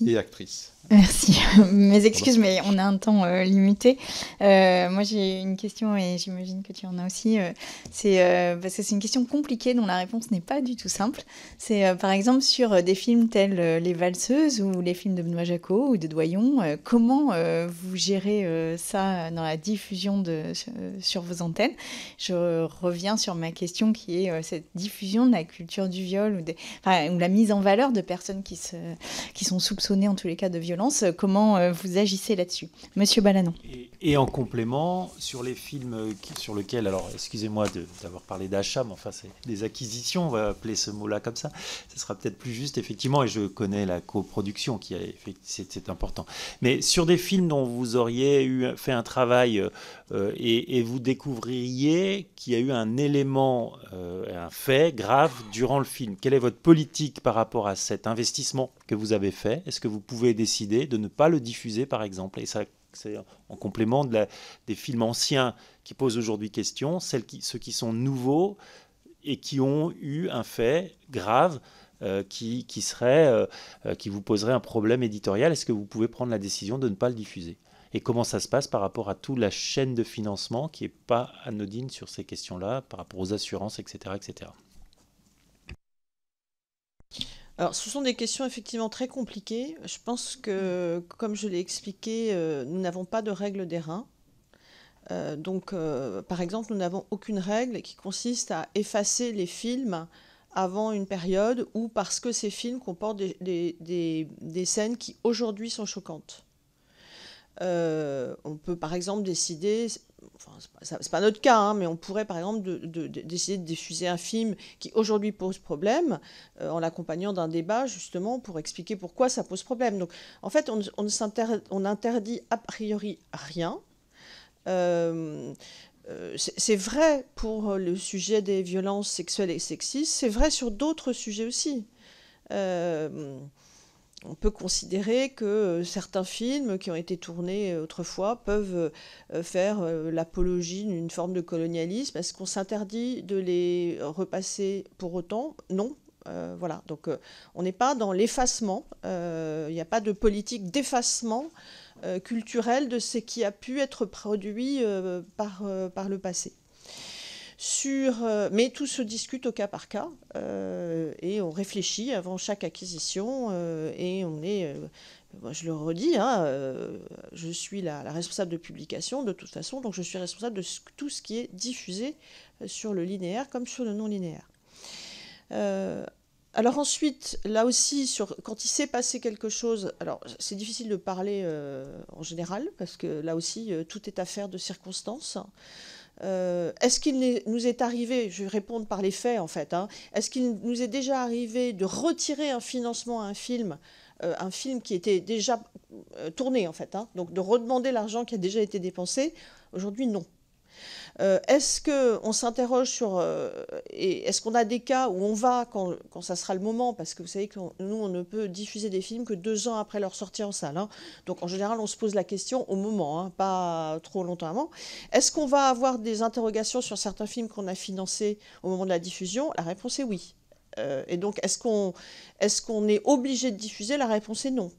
Merci. Et actrice. Merci. Mes excuses, mais on a un temps euh, limité. Euh, moi, j'ai une question et j'imagine que tu en as aussi. Euh, c'est parce que c'est une question compliquée dont la réponse n'est pas du tout simple. C'est par exemple sur des films tels Les Valseuses ou les films de Benoît Jacot ou de Doyon. comment vous gérez ça dans la diffusion de, sur vos antennes? Je reviens sur ma question qui est cette diffusion de la culture du viol ou, des, ou la mise en valeur de personnes qui, se, qui sont soupçonnées en tous les cas de viol Comment euh, vous agissez là-dessus? Monsieur Balanon. Et, en complément, sur les films euh, sur lesquels, alors excusez-moi d'avoir parlé d'achat, mais enfin c'est des acquisitions, on va appeler ce mot-là comme ça, ce sera peut-être plus juste effectivement, et je connais la coproduction qui c'est important. Mais sur des films dont vous auriez eu, fait un travail euh, et, vous découvririez qu'il y a eu un élément, un fait grave durant le film, quelle est votre politique par rapport à cet investissement que vous avez fait? Est-ce que vous pouvez décider de ne pas le diffuser, par exemple. Et ça, c'est en complément de la, des films anciens qui posent aujourd'hui question, ceux qui sont nouveaux et qui ont eu un fait grave euh, qui, qui, serait, euh, euh, qui vous poserait un problème éditorial. Est-ce que vous pouvez prendre la décision de ne pas le diffuser? Et comment ça se passe par rapport à toute la chaîne de financement qui n'est pas anodine sur ces questions-là, par rapport aux assurances, etc. etc. Alors, ce sont des questions effectivement très compliquées. Je pense que, comme je l'ai expliqué, euh, nous n'avons pas de règle d'airain. Euh, donc, euh, par exemple, nous n'avons aucune règle qui consiste à effacer les films avant une période ou parce que ces films comportent des scènes qui aujourd'hui sont choquantes. on peut par exemple décider, enfin, c'est pas, notre cas, hein, mais on pourrait par exemple décider de, diffuser un film qui aujourd'hui pose problème euh, en l'accompagnant d'un débat justement pour expliquer pourquoi ça pose problème. Donc en fait, on, on, interdit a priori rien. Euh, euh, c'est vrai pour le sujet des violences sexuelles et sexistes, c'est vrai sur d'autres sujets aussi on peut considérer que euh, certains films qui ont été tournés euh, autrefois peuvent euh, faire l'apologie d'une forme de colonialisme. Est-ce qu'on s'interdit de les repasser pour autant? Non. voilà, donc on n'est pas dans l'effacement, il n'y a pas de politique d'effacement culturel de ce qui a pu être produit par, par le passé. Euh, mais tout se discute au cas par cas euh, et on réfléchit avant chaque acquisition euh, et on est, je le redis, hein, je suis la, responsable de publication de toute façon, donc je suis responsable de tout ce qui est diffusé sur le linéaire comme sur le non linéaire. alors ensuite, là aussi, quand il s'est passé quelque chose, alors c'est difficile de parler en général, parce que là aussi, tout est affaire de circonstances. Euh, est-ce qu'il nous est arrivé, je vais répondre par les faits en fait, hein, est-ce qu'il nous est déjà arrivé de retirer un financement à un film, euh, un film qui était déjà euh, tourné en fait, hein, donc de redemander l'argent qui a déjà été dépensé? Aujourd'hui, non. Est-ce qu'on s'interroge sur... Est-ce qu'on a des cas où on va quand, ça sera le moment? Parce que vous savez que nous, on ne peut diffuser des films que deux ans après leur sortie en salle. Hein. Donc en général, on se pose la question au moment, hein, trop longtemps avant. Est-ce qu'on va avoir des interrogations sur certains films qu'on a financés au moment de la diffusion? La réponse est oui. Euh, et donc, est-ce qu'on est, obligé de diffuser? La réponse est non.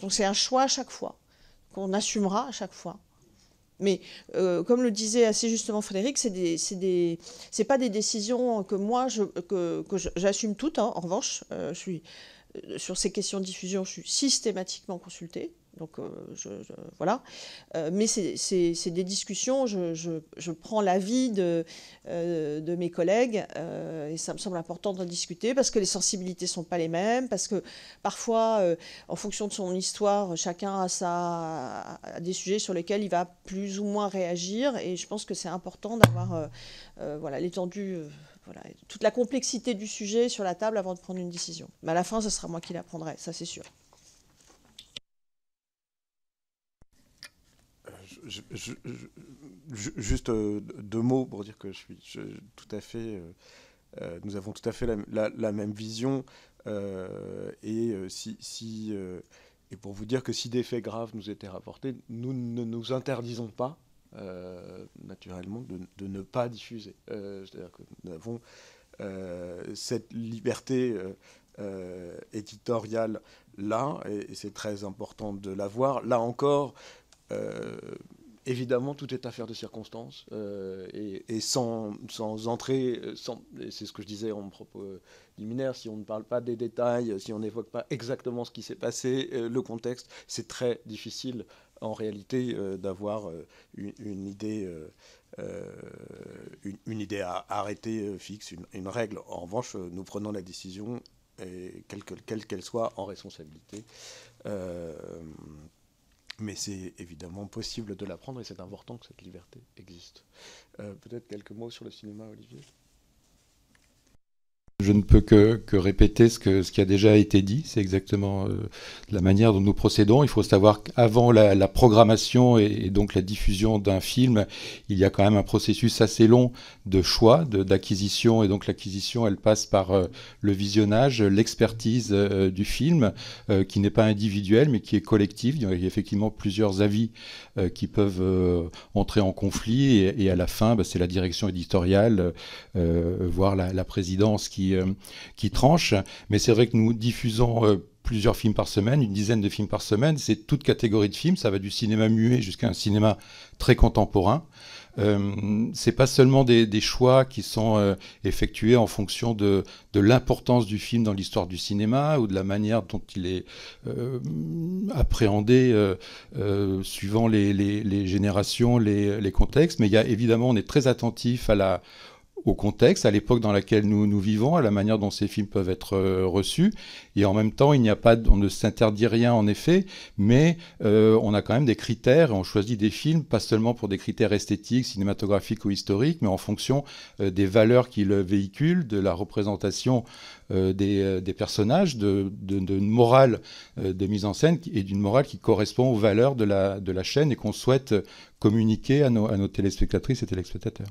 Donc c'est un choix à chaque fois, qu'on assumera à chaque fois. Mais euh, comme le disait assez justement Frédéric, ce n'est pas des décisions que moi que, j'assume toutes. Hein. En revanche, euh, je suis sur ces questions de diffusion, je suis systématiquement consultée. Donc euh, je, voilà. Euh, mais c'est des discussions, je, prends l'avis de, euh, mes collègues et ça me semble important d'en discuter parce que les sensibilités ne sont pas les mêmes, parce que parfois, en fonction de son histoire, chacun a, sa, des sujets sur lesquels il va plus ou moins réagir et je pense que c'est important d'avoir l'étendue. Toute la complexité du sujet sur la table avant de prendre une décision. Mais à la fin, ce sera moi qui la prendrai, ça c'est sûr. Juste euh, deux mots pour dire que je suis tout à fait. Euh, euh, nous avons tout à fait la, même vision. et si, et pour vous dire que si des faits graves nous étaient rapportés, nous ne nous interdisons pas, naturellement, de, ne pas diffuser. C'est-à-dire que nous avons cette liberté éditoriale là, et, c'est très important de l'avoir. Là encore, évidemment, tout est affaire de circonstances, et, sans, entrer, sans, c'est ce que je disais en propos liminaire, si on ne parle pas des détails, si on n'évoque pas exactement ce qui s'est passé, le contexte, c'est très difficile en réalité d'avoir une, idée euh, une, idée à arrêter euh, fixe, une, règle. En revanche, euh, nous prenons la décision, quelle qu'elle soit, en responsabilité. Mais c'est évidemment possible de la prendre et c'est important que cette liberté existe. Peut-être quelques mots sur le cinéma, Olivier? Je ne peux que, répéter ce, qui a déjà été dit. C'est exactement euh, la manière dont nous procédons. Il faut savoir qu'avant la, programmation et, donc la diffusion d'un film, il y a quand même un processus assez long de choix, d'acquisition. Et donc l'acquisition, elle passe par euh, le visionnage, l'expertise euh, du film, qui n'est pas individuel, mais qui est collectif. Il y a effectivement plusieurs avis qui peuvent entrer en conflit. Et, à la fin, bah, c'est la direction éditoriale, voire la présidence qui euh, qui, tranche. Mais c'est vrai que nous diffusons euh, plusieurs films par semaine, une dizaine de films par semaine. C'est toute catégorie de films. Ça va du cinéma muet jusqu'à un cinéma très contemporain. Euh, c'est pas seulement des, choix qui sont euh, effectués en fonction de, l'importance du film dans l'histoire du cinéma ou de la manière dont il est appréhendé suivant les, les générations, les, contextes, mais il y a évidemment, on est très attentif à la, au contexte, à l'époque dans laquelle nous, vivons, à la manière dont ces films peuvent être euh, reçus. Et en même temps, il n'y a pas, on ne s'interdit rien en effet, mais euh, on a quand même des critères on choisit des films pas seulement pour des critères esthétiques, cinématographiques ou historiques, mais en fonction euh, des valeurs qu'ils véhiculent, de la représentation des, personnages, de, morale de mise en scène et d'une morale qui correspond aux valeurs de la, chaîne et qu'on souhaite communiquer à nos téléspectatrices et téléspectateurs.